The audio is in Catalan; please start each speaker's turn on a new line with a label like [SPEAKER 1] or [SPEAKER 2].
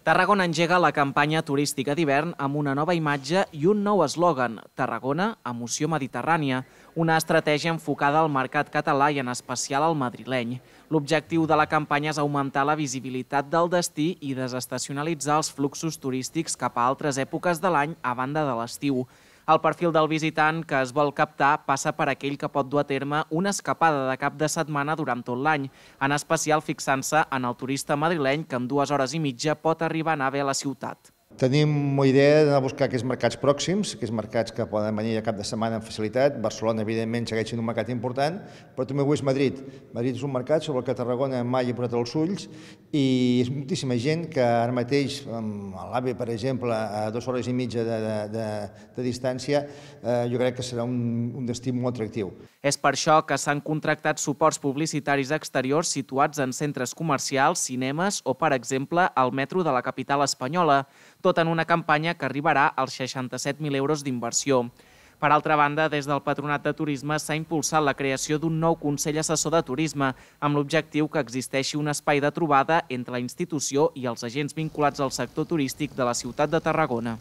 [SPEAKER 1] Tarragona engega la campanya turística d'hivern amb una nova imatge i un nou eslògan, Tarragona, emoció mediterrània, una estratègia enfocada al mercat català i en especial al madrileny. L'objectiu de la campanya és augmentar la visibilitat del destí i desestacionalitzar els fluxos turístics cap a altres èpoques de l'any a banda de l'estiu. El perfil del visitant que es vol captar passa per aquell que pot dur a terme una escapada de cap de setmana durant tot l'any, en especial fixant-se en el turista madrileny que en dues hores i mitja pot arribar a anar bé a la ciutat.
[SPEAKER 2] Tenim una idea d'anar a buscar aquests mercats pròxims, aquests mercats que poden venir a cap de setmana amb facilitat. Barcelona, evidentment, segueix sent un mercat important, però també ho és Madrid. Madrid és un mercat sobre el que Tarragona mai ha posat els ulls i és moltíssima gent que ara mateix, a l'AVE, per exemple, a dues hores i mitja de, de, de, de distància, eh, jo crec que serà un, un destí molt atractiu.
[SPEAKER 1] És per això que s'han contractat suports publicitaris exteriors situats en centres comercials, cinemes o, per exemple, al metro de la capital espanyola, tot en una campanya que arribarà als 67.000 euros d'inversió. Per altra banda, des del Patronat de Turisme s'ha impulsat la creació d'un nou Consell Assessor de Turisme amb l'objectiu que existeixi un espai de trobada entre la institució i els agents vinculats al sector turístic de la ciutat de Tarragona.